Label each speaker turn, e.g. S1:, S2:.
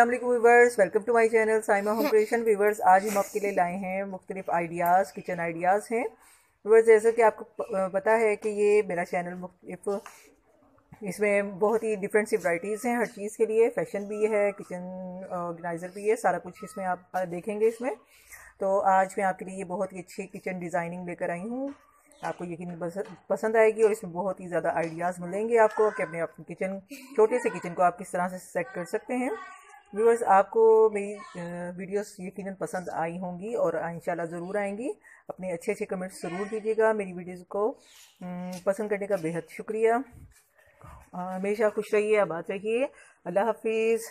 S1: Viewers welcome to my channel Saima home creation viewers आज हम आपके लिए लाए हैं मुख्तलिफ़ आइडियाज़ किचन आइडियाज़ हैं। वीवर्स जैसे कि आपको पता है कि ये मेरा चैनल मुख्तलिफ़ इसमें बहुत ही डिफरेंट सी वराइटीज़ हैं हर चीज़ के लिए। फ़ैशन भी है किचन ऑर्गेनाइज़र भी है सारा कुछ इसमें आप देखेंगे इसमें। तो आज मैं आपके लिए बहुत ही अच्छी किचन डिज़ाइनिंग लेकर आई हूँ। आपको यकीन पसंद आएगी और इसमें बहुत ही ज़्यादा आइडियाज़ मिलेंगे आपको कि अपने अपने किचन छोटे से किचन को आप किस तरह से सेट कर सकते हैं। व्यूअर्स, आपको मेरी वीडियोस यकीनन पसंद आई होंगी और इंशाल्लाह ज़रूर आएँगी। अपने अच्छे अच्छे कमेंट्स ज़रूर दीजिएगा मेरी वीडियोस को पसंद करने का बेहद शुक्रिया। हमेशा खुश रहिए, आबाद रहिए। अल्लाह हाफिज़।